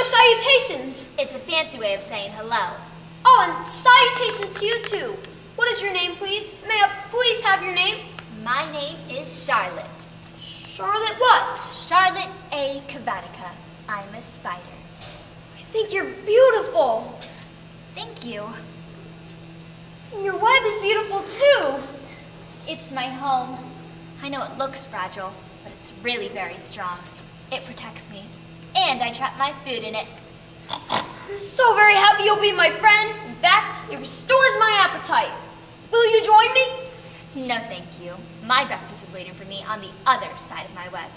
are salutations? It's a fancy way of saying hello. Oh, and salutations to you too. What is your name, please? May I please have your name? My name is Charlotte. Charlotte what? Charlotte A. Cavatica. I'm a spider. I think you're beautiful. Thank you. And your web is beautiful too. It's my home. I know it looks fragile, but it's really very strong. It protects me. And I trap my food in it. I'm so very happy you'll be my friend. In fact, it restores my appetite. Will you join me? No, thank you. My breakfast is waiting for me on the other side of my web.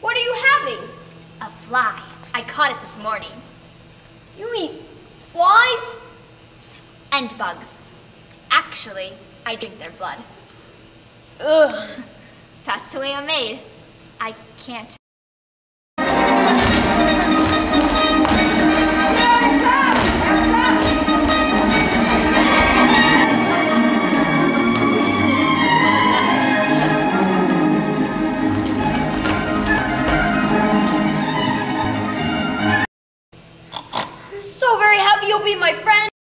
What are you having? A fly. I caught it this morning. You eat flies? And bugs. Actually, I drink their blood. Ugh. That's the way I'm made. I can't Happy, you'll be my friend.